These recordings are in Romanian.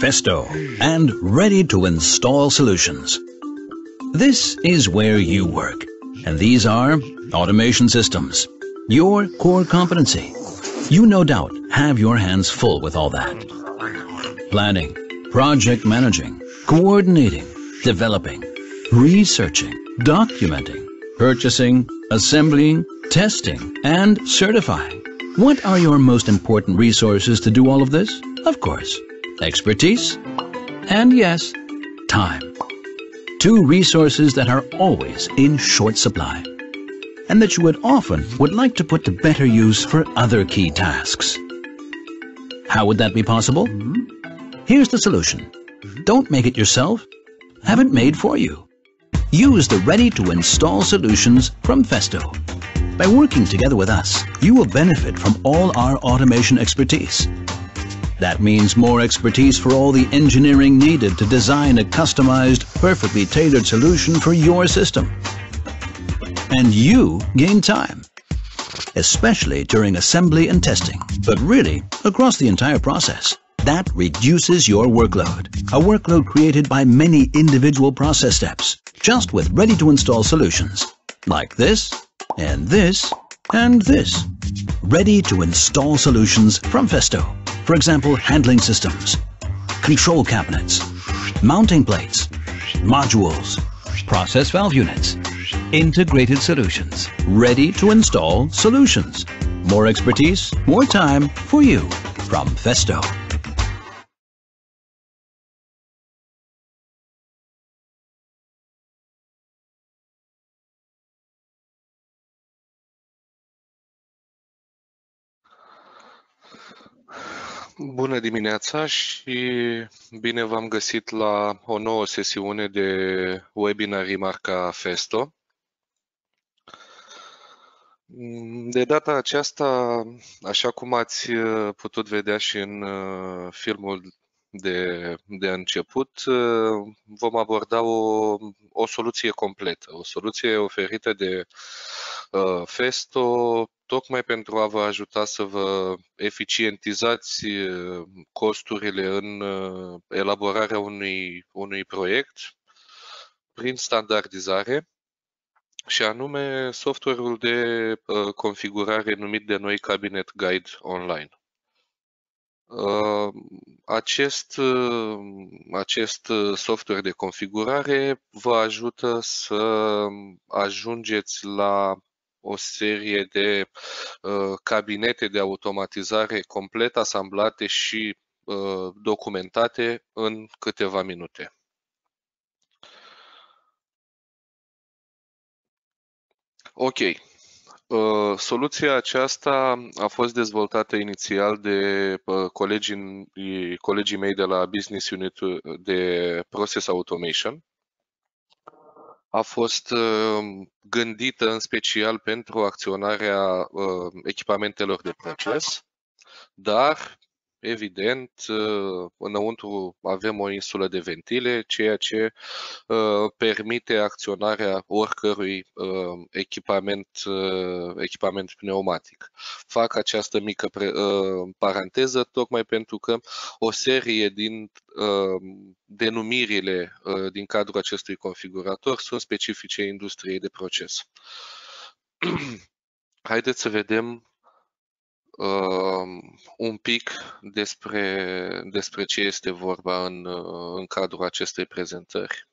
Festo, and ready to install solutions. This is where you work, and these are automation systems, your core competency. You no doubt have your hands full with all that. Planning, project managing, coordinating, developing, researching, documenting, purchasing, assembling, testing, and certifying. What are your most important resources to do all of this? Of course, expertise, and yes, time. Two resources that are always in short supply, and that you would often would like to put to better use for other key tasks. How would that be possible? Here's the solution. Don't make it yourself. Have it made for you. Use the ready-to-install solutions from Festo. By working together with us, you will benefit from all our automation expertise. That means more expertise for all the engineering needed to design a customized, perfectly tailored solution for your system. And you gain time, especially during assembly and testing, but really across the entire process. That reduces your workload, a workload created by many individual process steps, just with ready-to-install solutions, like this, and this, and this. Ready-to-install solutions from Festo. For example, handling systems, control cabinets, mounting plates, modules, process valve units, integrated solutions, ready to install solutions. More expertise, more time for you from Festo. Bună dimineața și bine v-am găsit la o nouă sesiune de webinar marca Festo. De data aceasta, așa cum ați putut vedea și în filmul de, de început, vom aborda o, o soluție completă, o soluție oferită de Festo tocmai pentru a vă ajuta să vă eficientizați costurile în elaborarea unui, unui proiect prin standardizare și anume software-ul de configurare numit de noi Cabinet Guide Online. Acest, acest software de configurare vă ajută să ajungeți la o serie de uh, cabinete de automatizare complet asamblate și uh, documentate în câteva minute. Ok. Uh, soluția aceasta a fost dezvoltată inițial de colegii, colegii mei de la Business Unit de Process Automation. A fost uh, gândită în special pentru acționarea uh, echipamentelor de proces, dar Evident, uh, înăuntru avem o insulă de ventile, ceea ce uh, permite acționarea oricărui uh, echipament, echipament pneumatic. Fac această mică paranteză tocmai pentru că o serie din denumirile din cadrul acestui configurator sunt specifice industriei de proces. Haideți să vedem un pic despre, despre ce este vorba în, în cadrul acestei prezentări.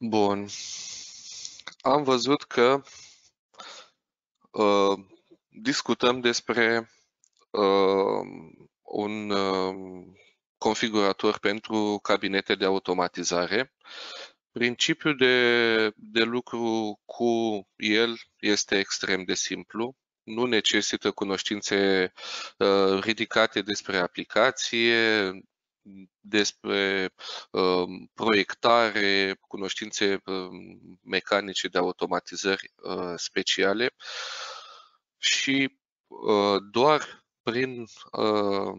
Bun. Am văzut că uh, discutăm despre uh, un uh, configurator pentru cabinete de automatizare. Principiul de, de lucru cu el este extrem de simplu nu necesită cunoștințe uh, ridicate despre aplicație, despre uh, proiectare, cunoștințe uh, mecanice de automatizări uh, speciale și uh, doar prin uh,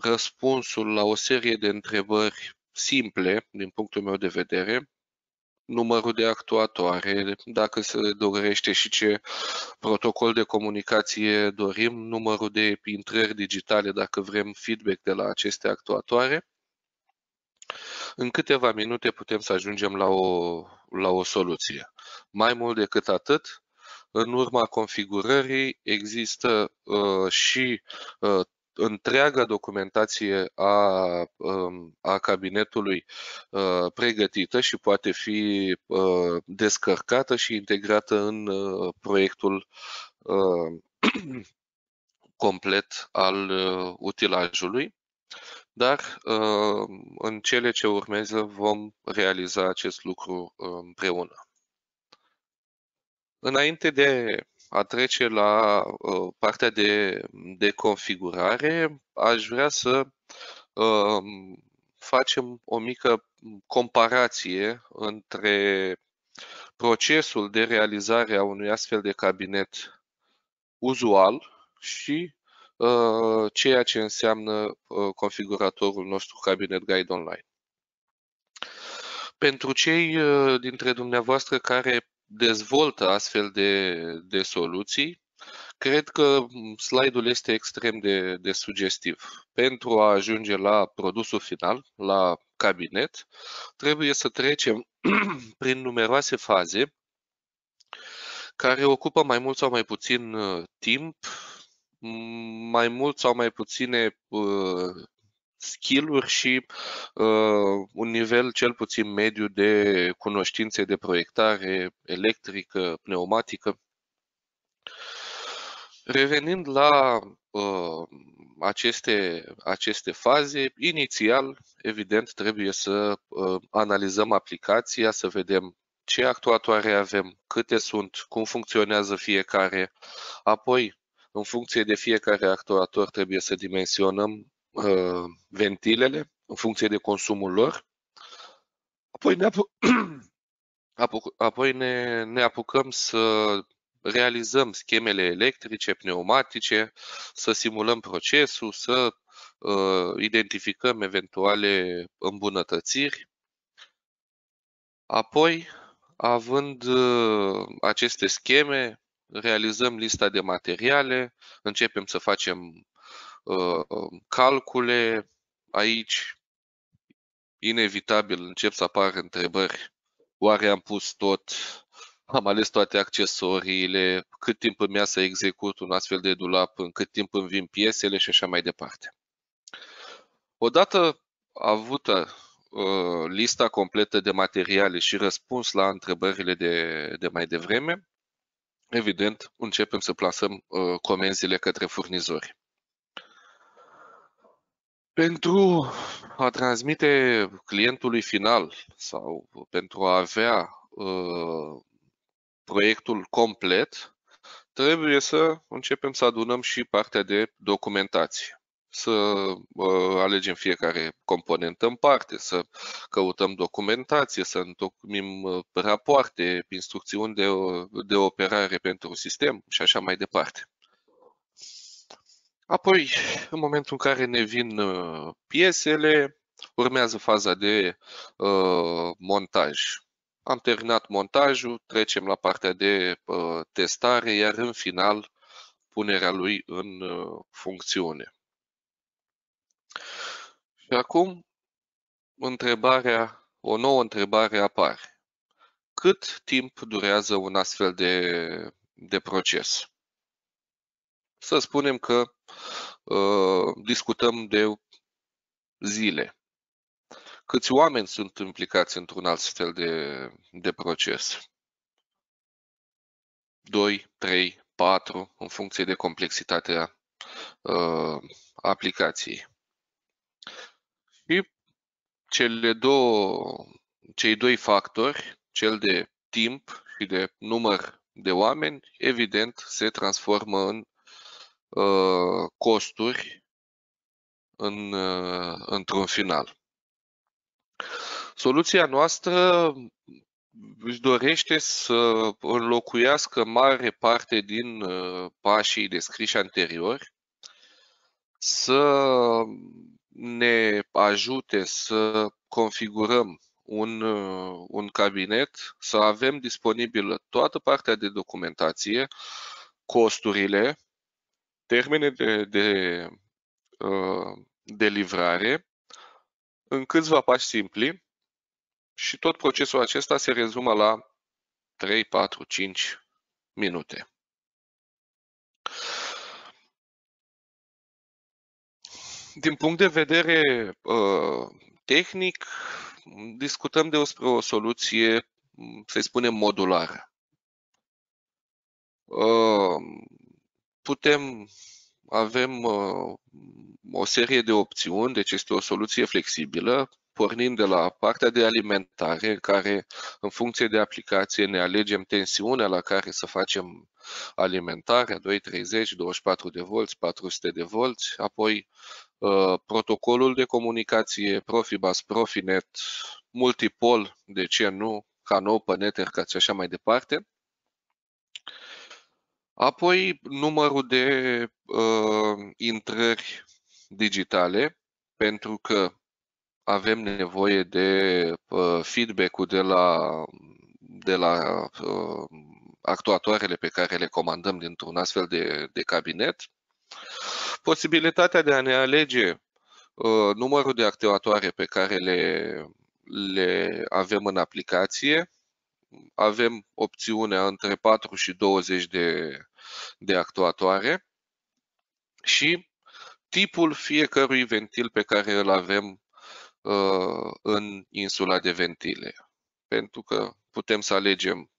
răspunsul la o serie de întrebări simple, din punctul meu de vedere, numărul de actuatoare, dacă se dorește și ce protocol de comunicație dorim, numărul de intrări digitale dacă vrem feedback de la aceste actuatoare. În câteva minute putem să ajungem la o, la o soluție. Mai mult decât atât, în urma configurării există uh, și uh, întreaga documentație a, um, a cabinetului uh, pregătită și poate fi uh, descărcată și integrată în uh, proiectul complet al utilajului, dar în cele ce urmează vom realiza acest lucru împreună. Înainte de a trece la uh, partea de, de configurare, aș vrea să uh, facem o mică comparație între procesul de realizare a unui astfel de cabinet uzual și uh, ceea ce înseamnă uh, configuratorul nostru Cabinet Guide Online. Pentru cei uh, dintre dumneavoastră care dezvoltă astfel de, de soluții, cred că slide-ul este extrem de, de sugestiv. Pentru a ajunge la produsul final, la cabinet, trebuie să trecem prin numeroase faze care ocupă mai mult sau mai puțin uh, timp, mai mult sau mai puține uh, skill-uri și uh, un nivel cel puțin mediu de cunoștințe de proiectare electrică, pneumatică. Revenind la uh, aceste, aceste faze, inițial, evident, trebuie să uh, analizăm aplicația, să vedem ce actuatoare avem, câte sunt, cum funcționează fiecare. Apoi, în funcție de fiecare actuator, trebuie să dimensionăm uh, ventilele în funcție de consumul lor. Apoi ne, apu- apu- apoi ne, ne apucăm să realizăm schemele electrice, pneumatice, să simulăm procesul, să uh, identificăm eventuale îmbunătățiri. Apoi, având uh, aceste scheme, realizăm lista de materiale, începem să facem Uh, calcule, aici inevitabil încep să apară întrebări. Oare am pus tot, am ales toate accesoriile, cât timp îmi ia să execut un astfel de dulap, în cât timp îmi vin piesele și așa mai departe. Odată avută uh, lista completă de materiale și răspuns la întrebările de, de mai devreme, evident, începem să plasăm uh, comenzile către furnizori. Pentru a transmite clientului final sau pentru a avea uh, proiectul complet, trebuie să începem să adunăm și partea de documentație. Să uh, alegem fiecare componentă în parte, să căutăm documentație, să întocmim uh, rapoarte, instrucțiuni de, de operare pentru sistem și așa mai departe. Apoi, în momentul în care ne vin uh, piesele, urmează faza de uh, montaj. Am terminat montajul, trecem la partea de uh, testare, iar în final punerea lui în uh, funcțiune. Și acum, întrebarea, o nouă întrebare apare. Cât timp durează un astfel de, de proces? Să spunem că uh, discutăm de zile. câți oameni sunt implicați într-un astfel de, de proces. 2, 3, 4, în funcție de complexitatea uh, aplicației. Și cele două, cei doi factori, cel de timp și de număr de oameni, evident, se transformă în uh, costuri în, uh, într-un final. Soluția noastră își dorește să înlocuiască mare parte din uh, pașii descriși anterior, să ne ajute să configurăm un, uh, un cabinet, să avem disponibilă toată partea de documentație, costurile, termene de, de, uh, de livrare, în câțiva pași simpli și tot procesul acesta se rezumă la 3, 4, 5 minute. Din punct de vedere uh, tehnic, discutăm despre o soluție, să spunem, modulară. Uh, putem, avem uh, o serie de opțiuni, deci este o soluție flexibilă, pornind de la partea de alimentare, în care, în funcție de aplicație, ne alegem tensiunea la care să facem alimentarea, 230, 24 de volți, 400 de volți, apoi uh, protocolul de comunicație Profibus, Profinet, multipol, de ce nu, Canopă, Ethercat și așa mai departe. Apoi numărul de uh, intrări digitale, pentru că avem nevoie de uh, feedback-ul de la, de la uh, actuatoarele pe care le comandăm dintr-un astfel de, de cabinet. Posibilitatea de a ne alege uh, numărul de actuatoare pe care le, le avem în aplicație. Avem opțiunea între 4 și 20 de, de actuatoare și tipul fiecărui ventil pe care îl avem uh, în insula de ventile. Pentru că putem să alegem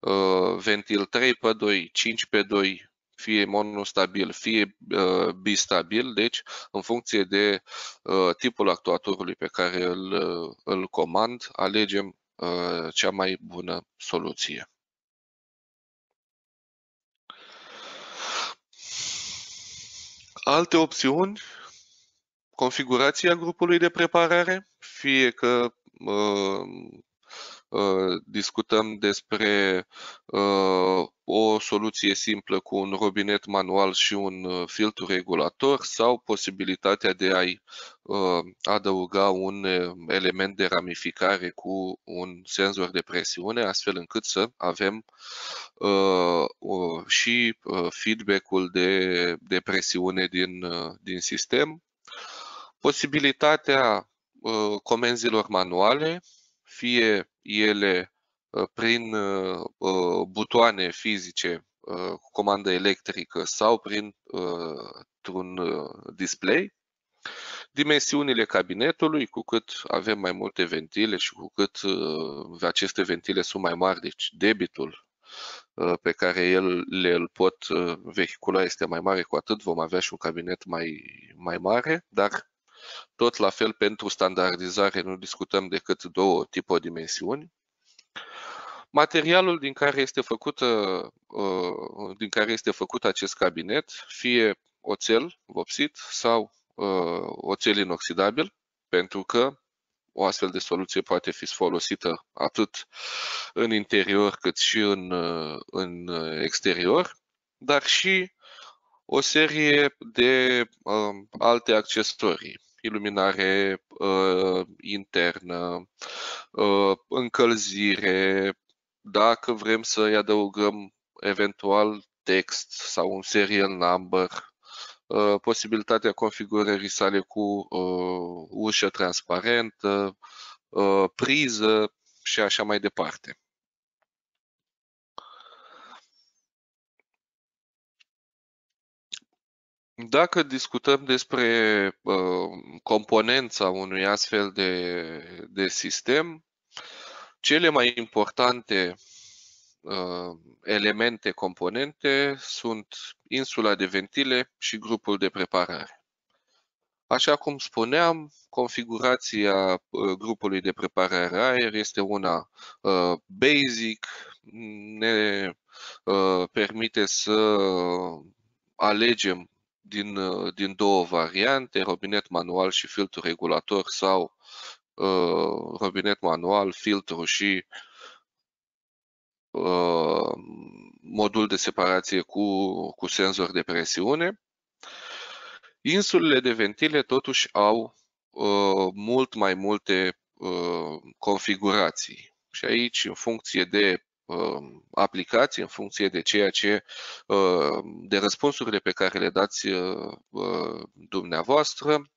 uh, ventil 3 pe 2, 5 pe 2, fie monostabil, fie uh, bistabil, deci în funcție de uh, tipul actuatorului pe care îl, uh, îl comand, alegem uh, cea mai bună soluție. Alte opțiuni, configurația grupului de preparare, fie că uh, uh, discutăm despre uh, o soluție simplă cu un robinet manual și un uh, filtru regulator sau posibilitatea de a-i uh, adăuga un uh, element de ramificare cu un senzor de presiune, astfel încât să avem și feedback-ul de, de presiune din, din sistem. Posibilitatea comenzilor manuale, fie ele Uh, prin uh, uh, butoane fizice cu comandă electrică sau prin un display. Dimensiunile cabinetului, cu cât avem mai multe ventile și cu cât aceste ventile sunt mai mari, deci debitul pe care el le îl pot vehicula este mai mare, cu atât vom avea și un cabinet mai, mai mare, dar tot la fel pentru standardizare nu discutăm decât două tipuri dimensiuni. Materialul din care este făcut, uh, uh, din care este făcut acest cabinet, fie oțel vopsit sau uh, oțel inoxidabil, pentru că o astfel de soluție poate fi folosită atât în interior cât și în, în exterior, dar și o serie de uh, alte accesorii, iluminare uh, internă, uh, încălzire, dacă vrem să-i adăugăm eventual text sau un serial number, uh, posibilitatea configurării sale cu uh, ușă transparentă, uh, priză și așa mai departe. Dacă discutăm despre uh, componența unui astfel de, de sistem, cele mai importante uh, elemente, componente sunt insula de ventile și grupul de preparare. Așa cum spuneam, configurația uh, grupului de preparare aer este una uh, basic, ne uh, permite să alegem din, uh, din două variante, robinet manual și filtru regulator sau uh, robinet manual, filtru și uh, modul de separație cu, cu senzor de presiune. Insulele de ventile totuși au uh, mult mai multe uh, configurații și aici în funcție de Um, aplicații în funcție de ceea ce, um, de răspunsurile pe care le dați uh, uh, dumneavoastră.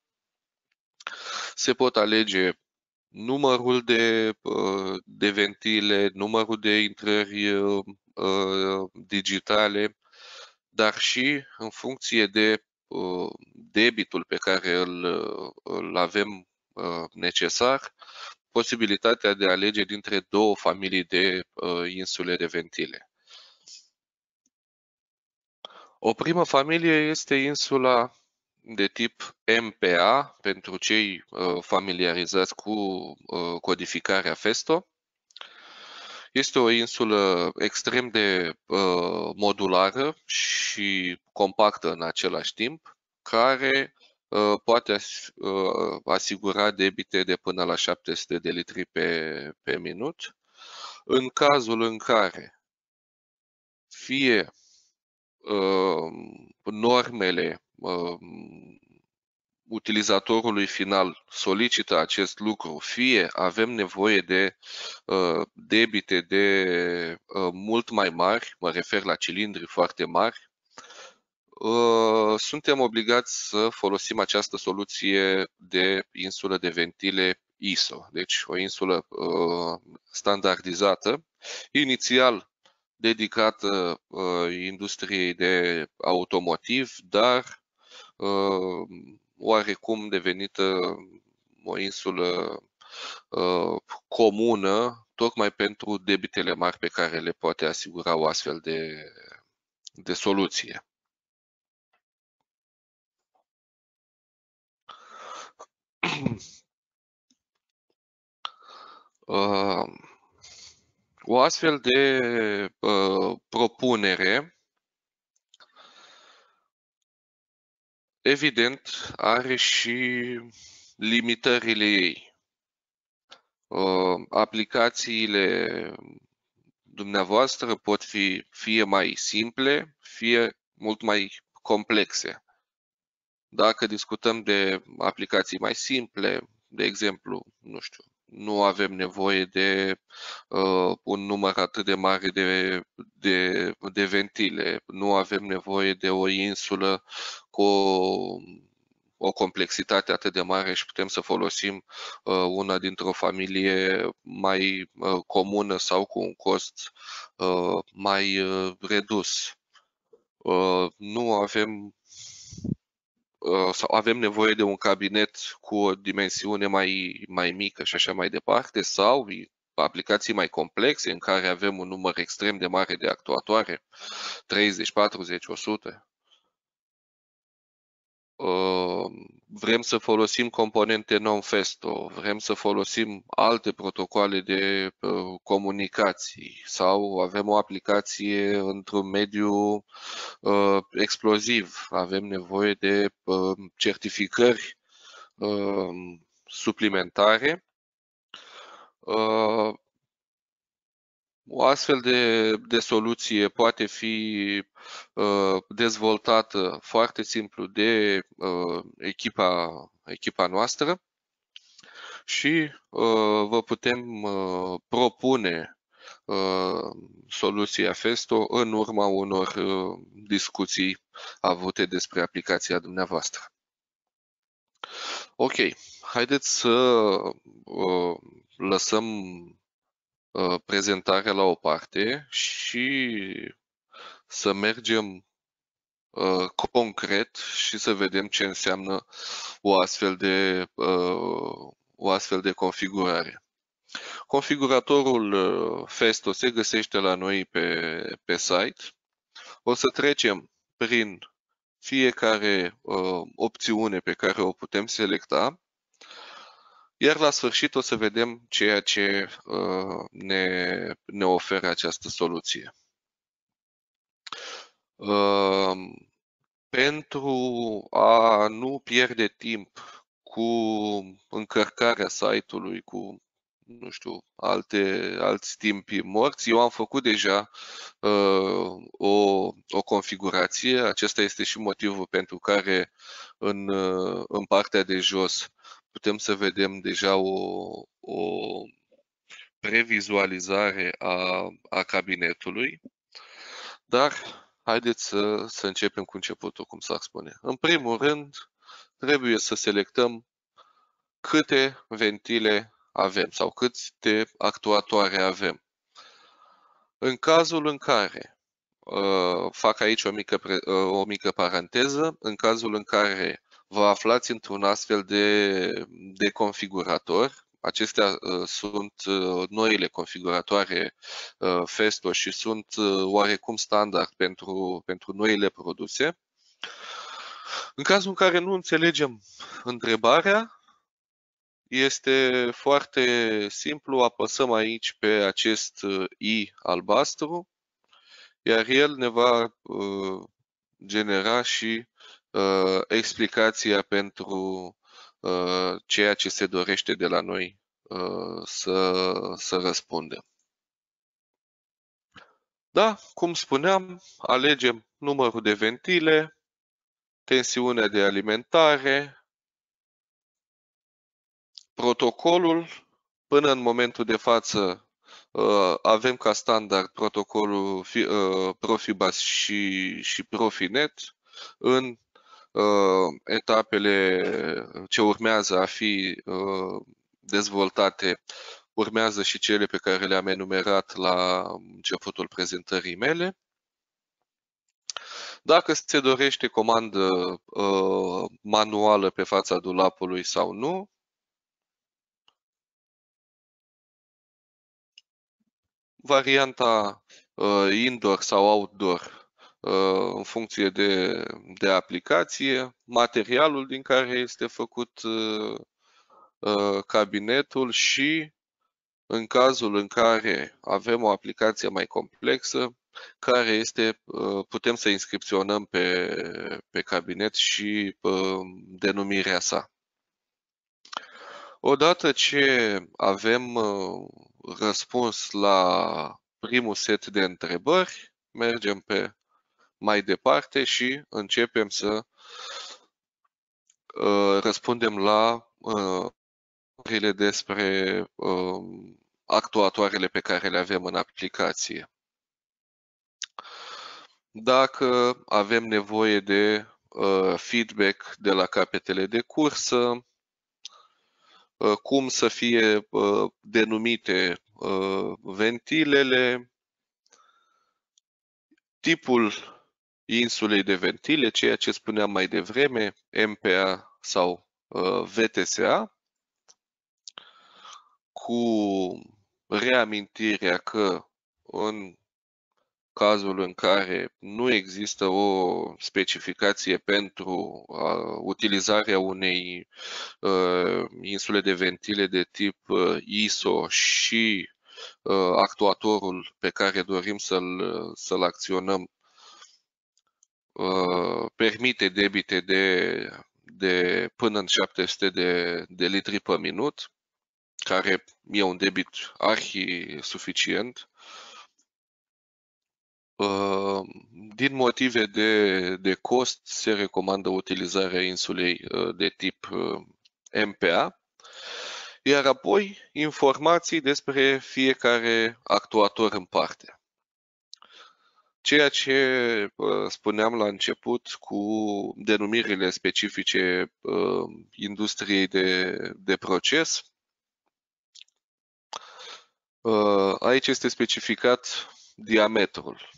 Se pot alege numărul de, uh, de ventile, numărul de intrări digitale, dar și în funcție de debitul pe care îl, îl avem necesar, posibilitatea de a alege dintre două familii de uh, insule de ventile. O primă familie este insula de tip MPA pentru cei uh, familiarizați cu uh, codificarea Festo. Este o insulă extrem de uh, modulară și compactă în același timp, care Uh, poate uh, asigura debite de până la 700 de litri pe, pe minut. În cazul în care fie uh, normele utilizatorului final solicită acest lucru, fie avem nevoie de debite de mult mai mari, mă refer la cilindri foarte mari, Uh, suntem obligați să folosim această soluție de insulă de ventile ISO, deci o insulă uh, standardizată, inițial dedicată uh, industriei de automotiv, dar oarecum devenită o insulă comună, tocmai pentru debitele mari pe care le poate asigura o astfel de, de soluție. O astfel de uh, propunere, evident, are și limitările ei. Uh, aplicațiile dumneavoastră pot fi fie mai simple, fie mult mai complexe. Dacă discutăm de aplicații mai simple, de exemplu, nu știu, nu avem nevoie de uh, un număr atât de mare de, de, de ventile, nu avem nevoie de o insulă cu o, o complexitate atât de mare și putem să folosim uh, una dintr-o familie mai uh, comună sau cu un cost uh, mai uh, redus. Uh, nu avem Uh, sau avem nevoie de un cabinet cu o dimensiune mai, mai mică și așa mai departe, sau aplicații mai complexe în care avem un număr extrem de mare de actuatoare, 30, 40, 100. Uh, vrem să folosim componente non-festo, vrem să folosim alte protocoale de uh, comunicații sau avem o aplicație într-un mediu uh, exploziv, avem nevoie de certificări suplimentare o astfel de, de soluție poate fi uh, dezvoltată foarte simplu de uh, echipa, echipa noastră și uh, vă putem uh, propune uh, soluția Festo în urma unor uh, discuții avute despre aplicația dumneavoastră. Ok, haideți să uh, lăsăm Uh, prezentarea la o parte și să mergem uh, concret și să vedem ce înseamnă o astfel de, uh, o astfel de configurare. Configuratorul uh, Festo se găsește la noi pe, pe site. O să trecem prin fiecare uh, opțiune pe care o putem selecta, iar la sfârșit o să vedem ceea ce uh, ne, ne oferă această soluție. Uh, pentru a nu pierde timp cu încărcarea site-ului, cu nu știu, alte, alți timpi morți. Eu am făcut deja uh, o, o configurație. Acesta este și motivul pentru care în, uh, în partea de jos putem să vedem deja o, o previzualizare a, a cabinetului. Dar haideți să, să începem cu începutul, cum s-ar spune. În primul rând, trebuie să selectăm câte ventile avem sau câte actuatoare avem. În cazul în care, uh, fac aici o mică, uh, o mică paranteză, în cazul în care vă aflați într-un astfel de, de configurator, Acestea uh, sunt uh, noile configuratoare uh, Festo și sunt oarecum standard pentru, pentru noile produse. În cazul în care nu înțelegem întrebarea, este foarte simplu, apăsăm aici pe acest uh, i albastru, iar el ne va uh, genera și uh, explicația pentru ceea ce se dorește de la noi să, să răspundem. Da, cum spuneam, alegem numărul de ventile, tensiunea de alimentare, Protocolul, până în momentul de față, uh, avem ca standard protocolul uh, Profibus și, și Profinet. În uh, etapele ce urmează a fi dezvoltate, urmează și cele pe care le-am enumerat la începutul prezentării mele. Dacă se dorește comandă manuală pe fața dulapului sau nu, varianta uh, indoor sau outdoor uh, în funcție de, de aplicație, materialul din care este făcut uh, cabinetul și în cazul în care avem o aplicație mai complexă, care este, putem să inscripționăm pe, pe cabinet și denumirea sa. Odată ce avem răspuns la primul set de întrebări, mergem pe mai departe și începem să uh, răspundem la uh, despre uh, actuatoarele pe care le avem în aplicație. Dacă avem nevoie de uh, feedback de la capetele de cursă, Uh, cum să fie uh, denumite uh, ventilele, tipul insulei de ventile, ceea ce spuneam mai devreme, MPA sau VTSA, cu reamintirea că în cazul în care nu există o specificație pentru uh, utilizarea unei uh, insule de ventile de tip uh, ISO și uh, actuatorul pe care dorim să-l, să-l acționăm uh, permite debite de, de până în 700 de, de litri pe minut, care e un debit arhi suficient din motive de, de cost, se recomandă utilizarea insulei uh, de tip uh, MPA, iar apoi informații despre fiecare actuator în parte. Ceea ce uh, spuneam la început cu denumirile specifice industriei de, de proces, aici este specificat diametrul.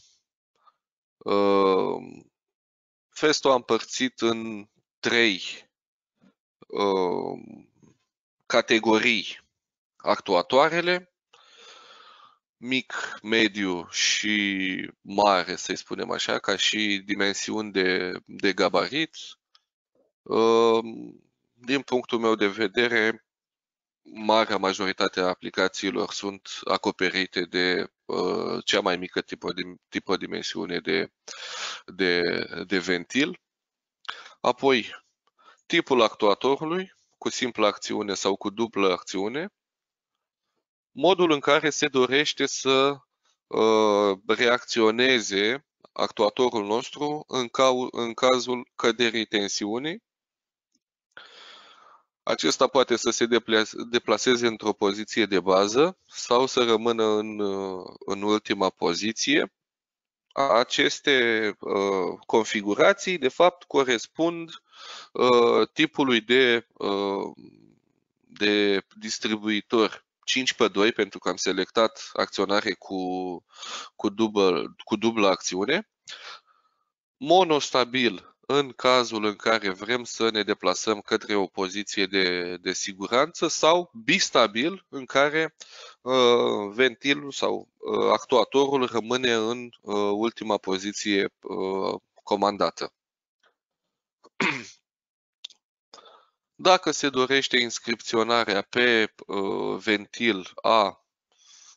Festo a împărțit în trei uh, categorii actuatoarele, mic, mediu și mare, să-i spunem așa, ca și dimensiuni de, de gabarit. Uh, din punctul meu de vedere, marea majoritate a aplicațiilor sunt acoperite de uh, cea mai mică tipă, de, tipă dimensiune de, de, de ventil. Apoi, tipul actuatorului, cu simplă acțiune sau cu dublă acțiune, modul în care se dorește să uh, reacționeze actuatorul nostru în, ca, în cazul căderii tensiunii acesta poate să se deplaseze într-o poziție de bază sau să rămână în, în ultima poziție. Aceste uh, configurații, de fapt, corespund uh, tipului de, uh, de distribuitor 5 pe 2, pentru că am selectat acționare cu, cu, dublă, cu dublă acțiune, monostabil în cazul în care vrem să ne deplasăm către o poziție de, de siguranță sau bistabil în care uh, ventilul sau uh, actuatorul rămâne în uh, ultima poziție uh, comandată. Dacă se dorește inscripționarea pe uh, ventil a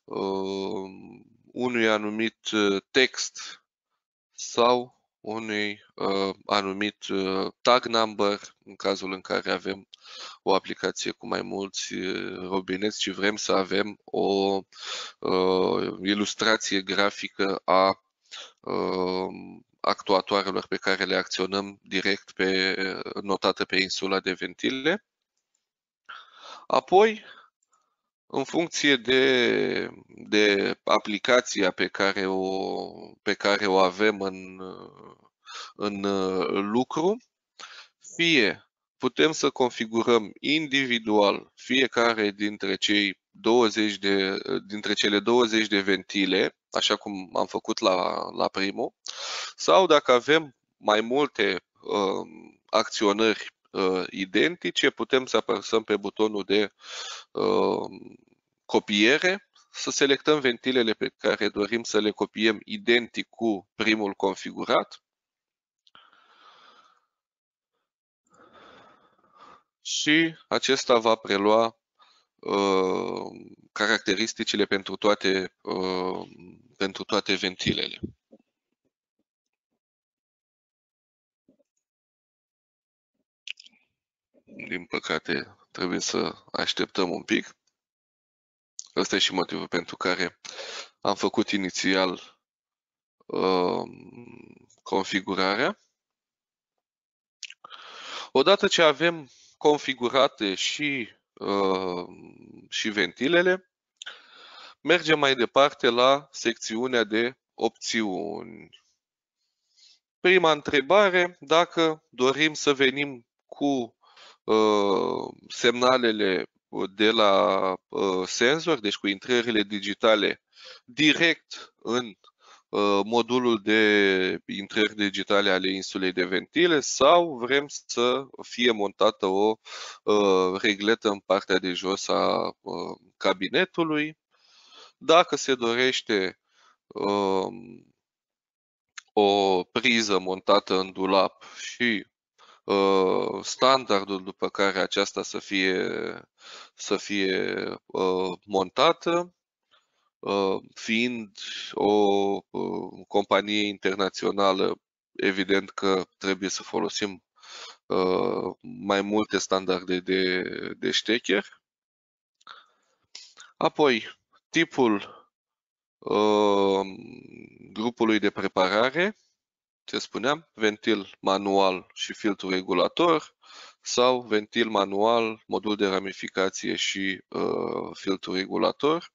uh, unui anumit uh, text sau unui uh, anumit uh, tag number în cazul în care avem o aplicație cu mai mulți uh, robineți și vrem să avem o uh, ilustrație grafică a uh, actuatoarelor pe care le acționăm direct pe, notată pe insula de ventile. Apoi, în funcție de, de aplicația pe care o, pe care o avem în, în lucru, fie putem să configurăm individual fiecare dintre cei 20 de, dintre cele 20 de ventile, așa cum am făcut la, la primul, sau dacă avem mai multe uh, acționări uh, identice, putem să apăsăm pe butonul de uh, copiere, să selectăm ventilele pe care dorim să le copiem identic cu primul configurat. Și acesta va prelua uh, caracteristicile pentru toate, uh, pentru toate ventilele. Din păcate, trebuie să așteptăm un pic. Ăsta e și motivul pentru care am făcut inițial uh, configurarea. Odată ce avem configurate și, uh, și ventilele, mergem mai departe la secțiunea de opțiuni. Prima întrebare, dacă dorim să venim cu Uh, semnalele de la uh, senzor, deci cu intrările digitale, direct în uh, modulul de intrări digitale ale insulei de ventile sau vrem să fie montată o regletă în partea de jos a cabinetului. Dacă se dorește o priză montată în dulap și Uh, standardul după care aceasta să fie, să fie uh, montată, uh, fiind o companie internațională, evident că trebuie să folosim mai multe standarde de, de ștecher. Apoi, tipul grupului de preparare, ce spuneam, ventil manual și filtru regulator sau ventil manual, modul de ramificație și uh, filtru regulator.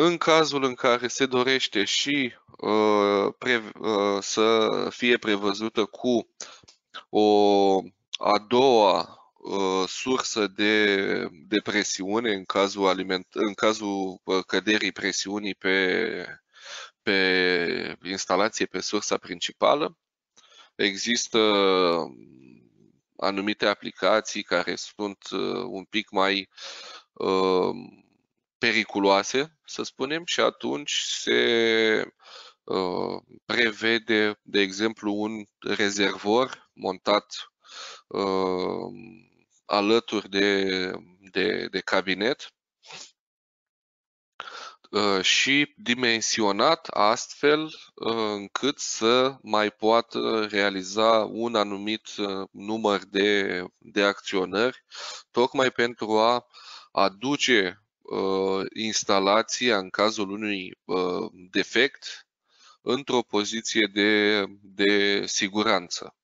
În cazul în care se dorește și uh, pre, uh, să fie prevăzută cu o a doua Uh, sursă de, de presiune în cazul, aliment, în cazul uh, căderii presiunii pe, pe instalație pe sursa principală. Există anumite aplicații care sunt un pic mai periculoase, să spunem, și atunci se prevede, de exemplu, un rezervor montat alături de, de, de cabinet uh, și dimensionat astfel uh, încât să mai poată realiza un anumit uh, număr de, de acționări, tocmai pentru a aduce instalația în cazul unui defect într-o poziție de, de siguranță.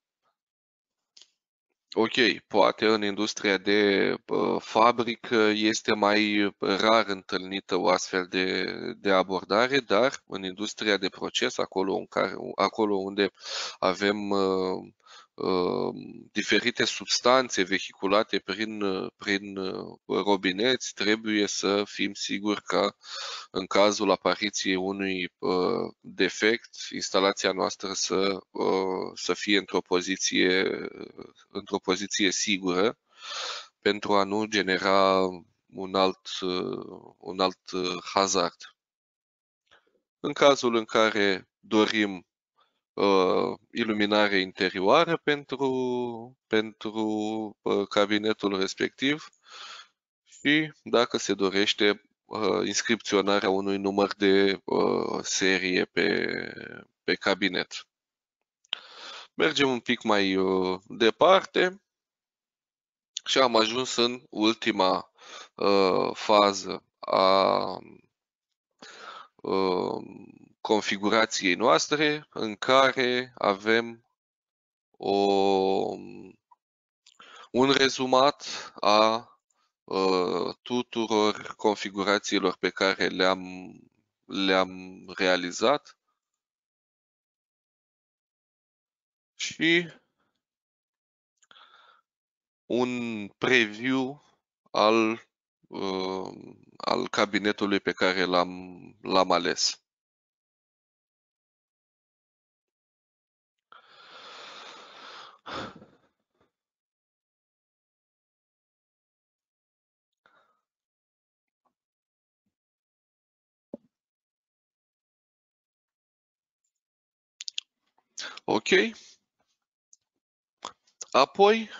Ok, poate în industria de uh, fabrică este mai rar întâlnită o astfel de, de abordare, dar în industria de proces, acolo, în care, acolo unde avem uh, Um, diferite substanțe vehiculate prin, prin uh, robineți, trebuie să fim siguri că în cazul apariției unui uh, defect, instalația noastră să, uh, să fie într-o poziție, într-o poziție sigură pentru a nu genera un alt, un alt hazard. În cazul în care dorim uh, iluminare interioară pentru, pentru uh, cabinetul respectiv și dacă se dorește uh, inscripționarea unui număr de uh, serie pe, pe cabinet. Mergem un pic mai uh, departe și am ajuns în ultima uh, fază a uh, configurației noastre în care avem o, un rezumat a uh, tuturor configurațiilor pe care le-am le-am realizat și un preview al, uh, al cabinetului pe care l-am, l-am ales. Ok. Apoi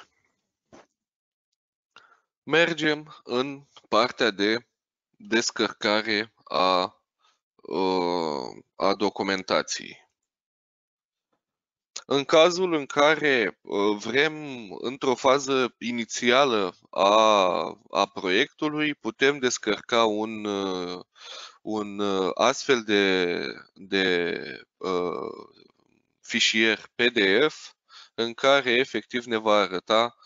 mergem în partea de descărcare a, uh, a documentației. În cazul în care uh, vrem, într-o fază inițială a, a proiectului, putem descărca un, uh, un uh, astfel de, de uh, fișier PDF în care efectiv ne va arăta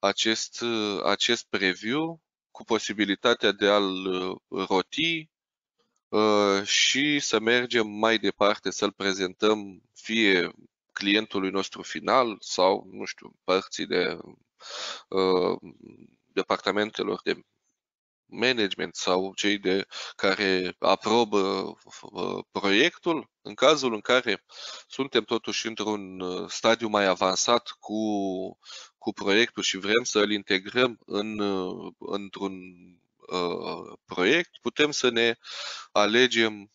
acest, acest preview cu posibilitatea de a-l roti și să mergem mai departe să-l prezentăm fie clientului nostru final sau, nu știu, părții de uh, departamentelor de management sau cei de care aprobă uh, proiectul, în cazul în care suntem totuși într-un uh, stadiu mai avansat cu, cu proiectul și vrem să îl integrăm în, uh, într-un uh, proiect, putem să ne alegem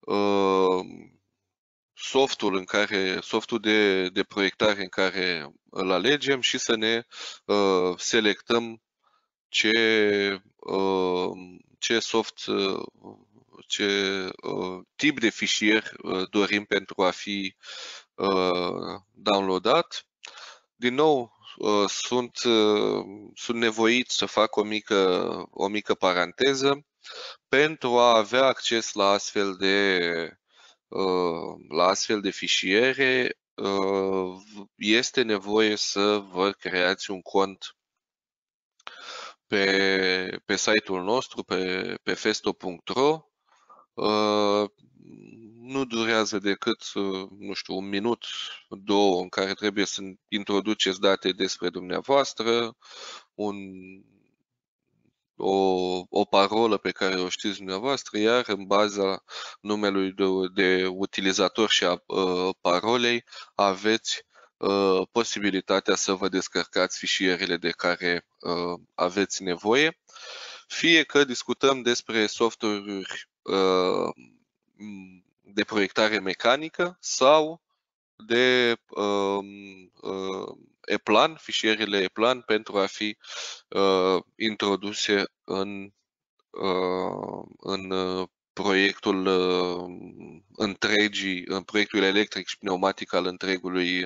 uh, softul în care, softul de, de proiectare în care îl alegem și să ne uh, selectăm ce, uh, ce soft, uh, ce uh, tip de fișier uh, dorim pentru a fi uh, downloadat. Din nou, uh, sunt, uh, sunt nevoit să fac o mică, o mică paranteză pentru a avea acces la astfel de Uh, la astfel de fișiere, uh, este nevoie să vă creați un cont pe, pe site-ul nostru, pe, pe festo.ro. Uh, nu durează decât, nu știu, un minut, două, în care trebuie să introduceți date despre dumneavoastră, un o, o parolă pe care o știți dumneavoastră, iar în baza numelui de, de utilizator și a uh, parolei aveți uh, posibilitatea să vă descărcați fișierele de care uh, aveți nevoie. Fie că discutăm despre software-uri uh, de proiectare mecanică sau de uh, uh, e-plan, fișierele e-plan pentru a fi uh, introduse în, uh, în uh, proiectul uh, întregii, în proiectul electric și pneumatic al întregului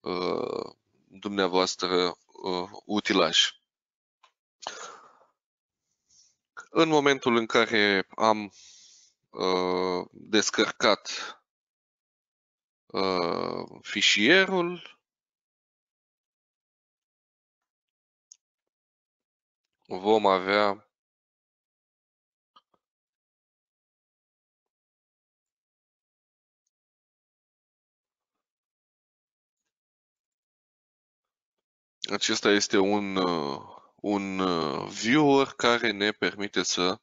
uh, dumneavoastră uh, utilaj. În momentul în care am uh, descărcat uh, fișierul, vom avea Acesta este un, uh, un uh, viewer care ne permite să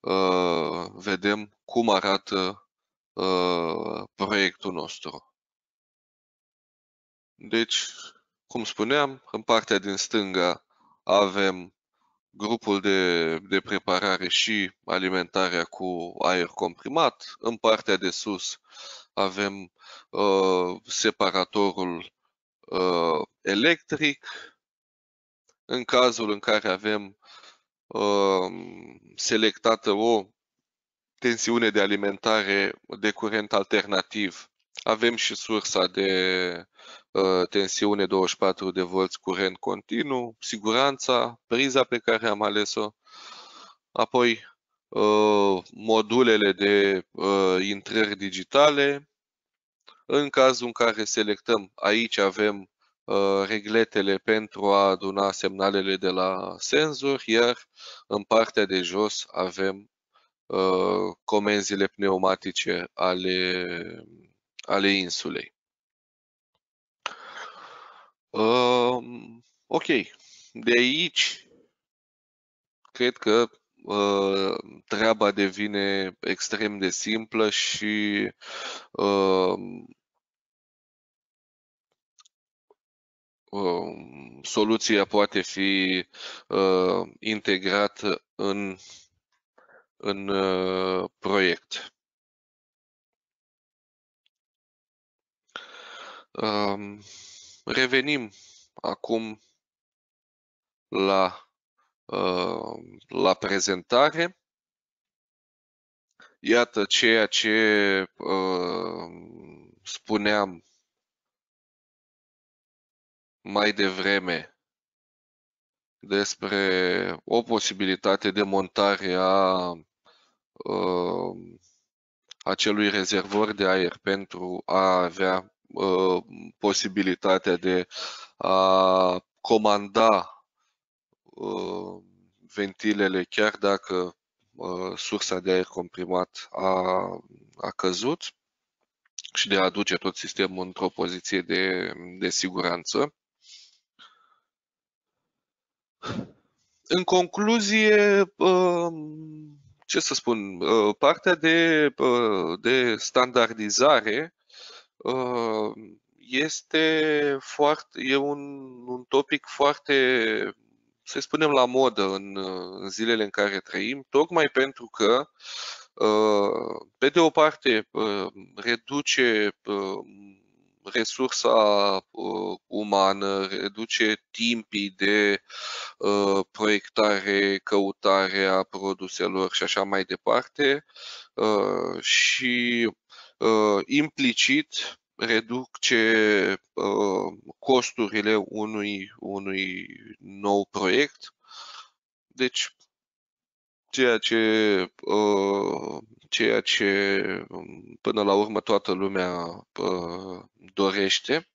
uh, vedem cum arată uh, proiectul nostru. Deci, cum spuneam, în partea din stânga avem grupul de, de preparare și alimentarea cu aer comprimat. În partea de sus avem uh, separatorul uh, electric. În cazul în care avem uh, selectată o tensiune de alimentare de curent alternativ, avem și sursa de uh, tensiune 24 de volți curent continuu, siguranța, priza pe care am ales-o, apoi uh, modulele de uh, intrări digitale. În cazul în care selectăm, aici avem regletele pentru a aduna semnalele de la senzor, iar în partea de jos avem comenzile pneumatice ale ale insulei. Uh, ok, de aici cred că uh, treaba devine extrem de simplă și uh, uh, soluția poate fi uh, integrată în, în uh, proiect. Revenim acum la, la prezentare. Iată ceea ce spuneam mai devreme despre o posibilitate de montare a acelui rezervor de aer pentru a avea Uh, posibilitatea de a comanda uh, ventilele chiar dacă uh, sursa de aer comprimat a, a căzut și de a aduce tot sistemul într-o poziție de, de siguranță. În concluzie, ce să spun, partea de, de standardizare Uh, este foarte, e un, un topic foarte, să spunem, la modă în, în zilele în care trăim, tocmai pentru că, uh, pe de o parte, uh, reduce resursa umană, reduce timpii de proiectare, căutare a produselor și așa mai departe și uh, implicit reduce uh, costurile unui, unui nou proiect. Deci, ceea ce, uh, ceea ce um, până la urmă toată lumea uh, dorește.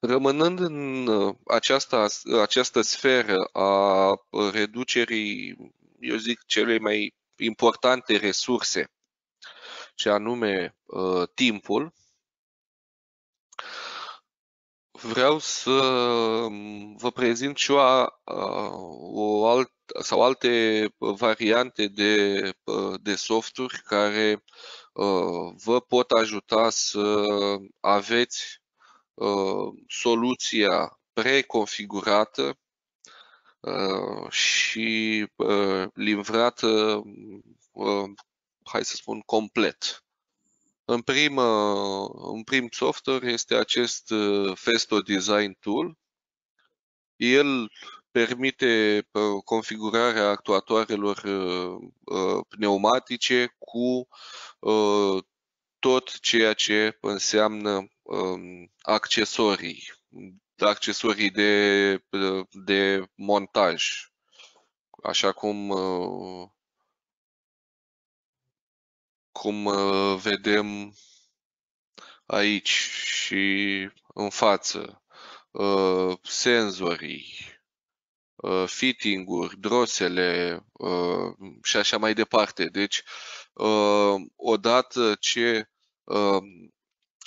Rămânând în uh, această, această sferă a reducerii, eu zic, cele mai importante resurse și anume uh, timpul, vreau să vă prezint și o, o alt, sau alte variante de, de softuri care vă pot ajuta să aveți soluția preconfigurată și livrată, hai să spun, complet. În prim, în prim software este acest uh, Festo Design Tool. El permite uh, configurarea actuatoarelor uh, pneumatice cu tot ceea ce înseamnă um, accesorii, accesorii de, de montaj, așa cum cum uh, vedem aici și în față, uh, senzorii, uh, fitting-uri, drosele și așa mai departe. Deci, odată ce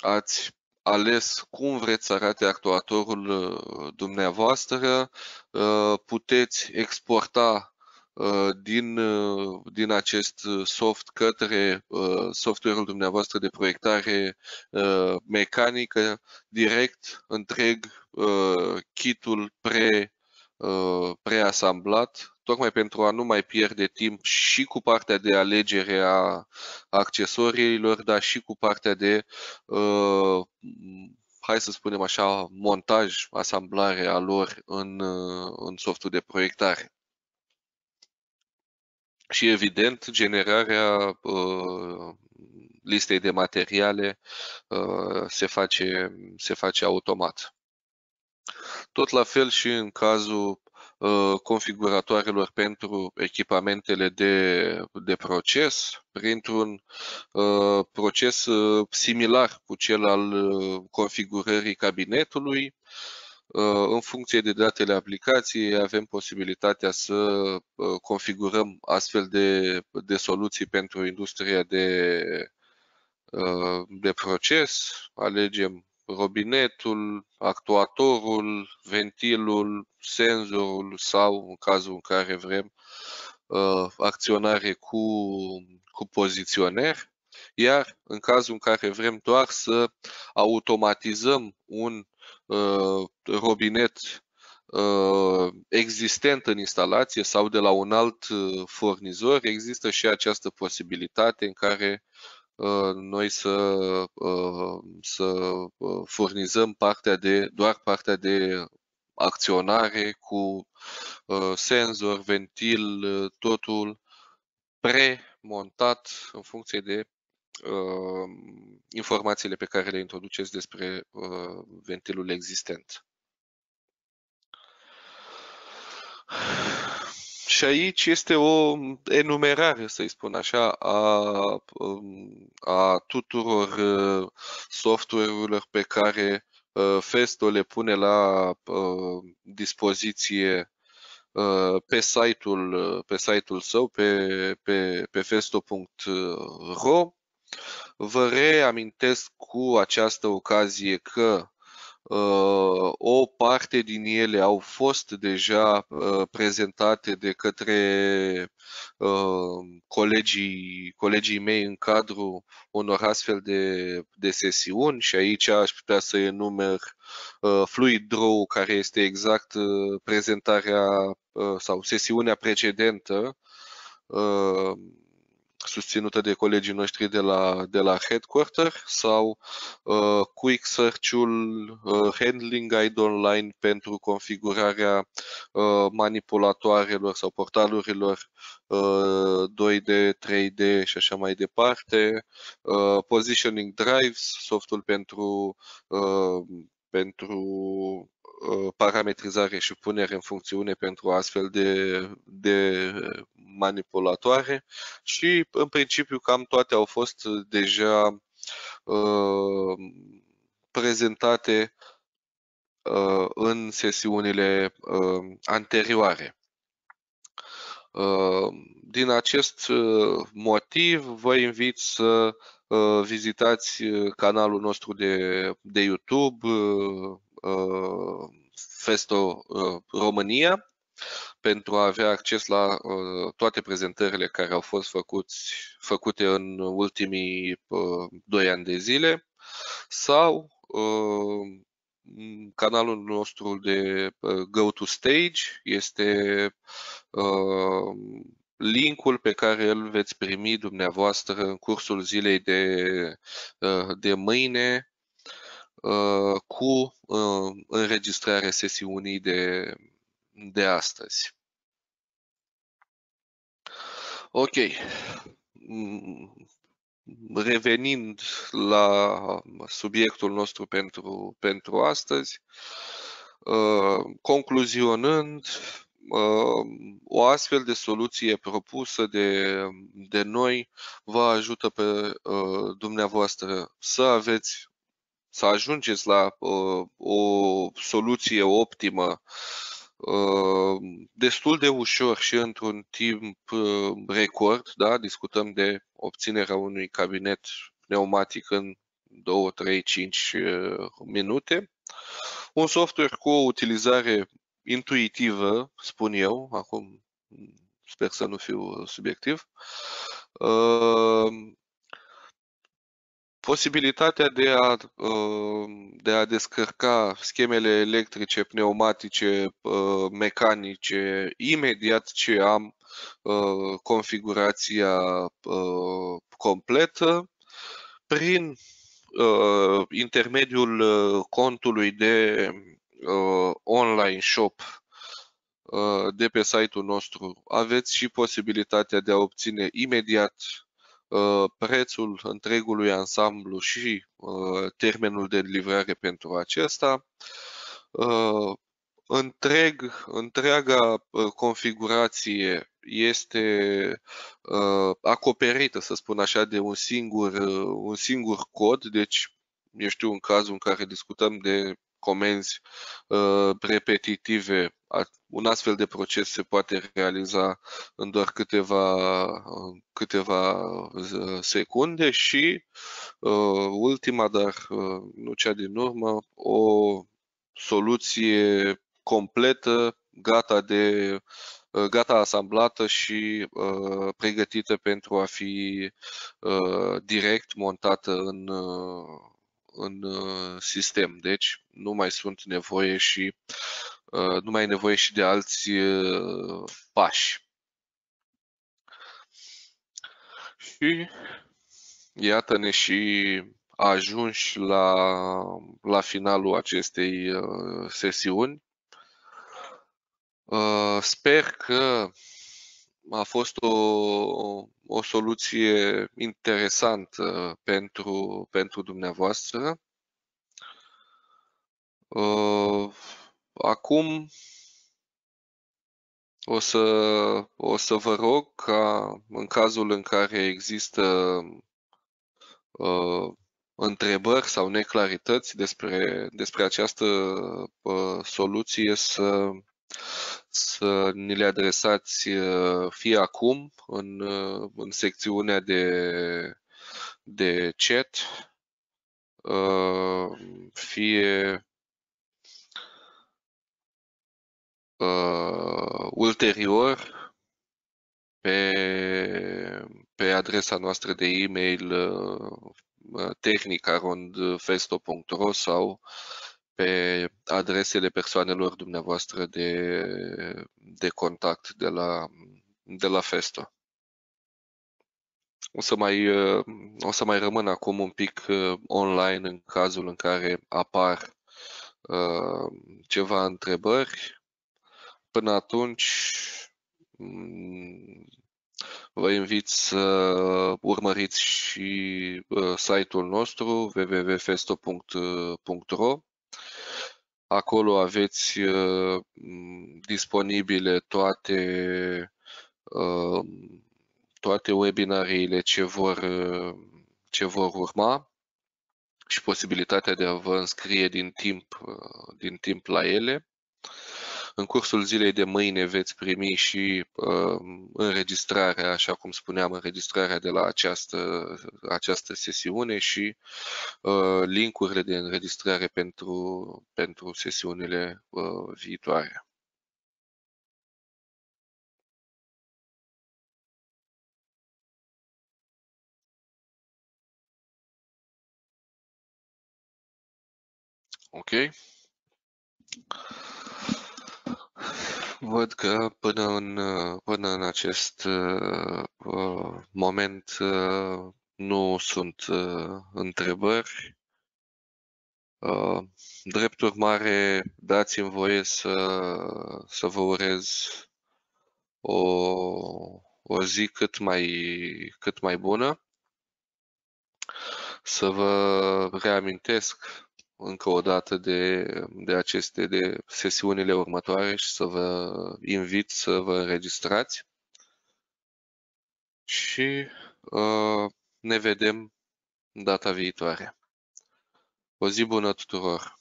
ați ales cum vreți să arate actuatorul dumneavoastră, puteți exporta Uh, din, uh, din acest soft către uh, software-ul dumneavoastră de proiectare mecanică direct întreg kitul pre, preasamblat, tocmai pentru a nu mai pierde timp și cu partea de alegere a accesoriilor, dar și cu partea de hai să spunem așa, montaj, asamblare a lor în, în softul de proiectare și, evident, generarea uh, listei de materiale uh, se, face, se face automat. Tot la fel și în cazul uh, configuratoarelor pentru echipamentele de, de proces, printr-un uh, proces uh, similar cu cel al uh, configurării cabinetului, Uh, în funcție de datele aplicației avem posibilitatea să uh, configurăm astfel de, de soluții pentru industria de, uh, de proces. Alegem robinetul, actuatorul, ventilul, senzorul sau, în cazul în care vrem, acționare cu, cu poziționer. Iar în cazul în care vrem doar să automatizăm un Uh, robinet uh, existent în instalație sau de la un alt uh, furnizor, există și această posibilitate în care noi să, să furnizăm partea de, doar partea de acționare cu senzor, ventil, totul premontat în funcție de uh, informațiile pe care le introduceți despre uh, ventilul existent. Și aici este o enumerare, să-i spun așa, a, um, a tuturor uh, software-urilor pe care uh, Festo le pune la uh, dispoziție pe site-ul, pe site-ul său, pe, pe, pe festo.ro Vă reamintesc cu această ocazie că uh, o parte din ele au fost deja uh, prezentate de către uh, colegii, colegii mei în cadrul unor astfel de, de sesiuni și aici aș putea să enumer Fluid Draw, care este exact prezentarea sau sesiunea precedentă susținută de colegii noștri de la, de la Headquarter sau uh, Quick Search-ul uh, Handling Guide Online pentru configurarea uh, manipulatoarelor sau portalurilor uh, 2D, 3D și așa mai departe, uh, Positioning Drives, softul pentru uh, pentru Uh, parametrizare și punere în funcțiune pentru astfel de, de manipulatoare și în principiu cam toate au fost deja uh, prezentate uh, în sesiunile uh, anterioare. Uh, din acest uh, motiv vă invit să vizitați canalul nostru de, de YouTube Festo România pentru a avea acces la toate prezentările care au fost făcuți, făcute în ultimii doi ani de zile sau canalul nostru de Go to Stage este linkul pe care îl veți primi dumneavoastră în cursul zilei de, de mâine cu înregistrarea sesiunii de, de astăzi. Ok. Revenind la subiectul nostru pentru, pentru astăzi, concluzionând, o astfel de soluție propusă de, de noi vă ajută pe dumneavoastră să aveți să ajungeți la o soluție optimă destul de ușor și într-un timp record, da? discutăm de obținerea unui cabinet pneumatic în 2, 3, 5 minute. Un software cu o utilizare intuitivă, spun eu, acum sper să nu fiu subiectiv, posibilitatea de a, de a descărca schemele electrice, pneumatice, mecanice, imediat ce am configurația completă, prin intermediul contului de online shop de pe site-ul nostru. Aveți și posibilitatea de a obține imediat prețul întregului ansamblu și termenul de livrare pentru acesta. Întreg, întreaga configurație este acoperită, să spun așa, de un singur, un singur cod, deci eu știu în cazul în care discutăm de comenzi uh, repetitive, un astfel de proces se poate realiza în doar câteva, uh, câteva uh, secunde și ultima, dar nu cea din urmă, o soluție completă, gata de gata asamblată și uh, pregătită pentru a fi uh, direct montată în, uh, în uh, sistem. Deci nu mai sunt nevoie și uh, nu mai e nevoie și de alți uh, pași. Și iată-ne și ajunși la, la finalul acestei sesiuni. Sper că a fost o, o soluție interesantă pentru, pentru dumneavoastră. Uh, acum o să, o să vă rog ca în cazul în care există uh, întrebări sau neclarități despre, despre această uh, soluție să să ni le adresați uh, fie acum în, uh, în secțiunea de, de chat, uh, fie ulterior pe, pe adresa noastră de e-mail tehnicarondfesto.ro sau pe adresele persoanelor dumneavoastră de, de contact de la, de la Festo. O să, mai, o să mai rămân acum un pic uh, online în cazul în care apar uh, ceva întrebări. Până atunci, mm, vă invit să urmăriți și uh, site-ul nostru www.festo.ro Acolo aveți uh, disponibile toate, uh, toate webinariile ce vor, uh, ce vor urma și posibilitatea de a vă înscrie din timp, din timp la ele. În cursul zilei de mâine veți primi și uh, înregistrarea, așa cum spuneam, înregistrarea de la această, această sesiune și uh, linkurile de înregistrare pentru, pentru sesiunile uh, viitoare. Ok? Văd că până în, până în acest uh, moment uh, nu sunt uh, întrebări. Uh, drept urmare, dați-mi voie să, să vă urez o, o zi cât mai, cât mai bună. Să vă reamintesc încă o dată de, de aceste de sesiunile următoare și să vă invit să vă înregistrați și uh, ne vedem data viitoare. O zi bună tuturor!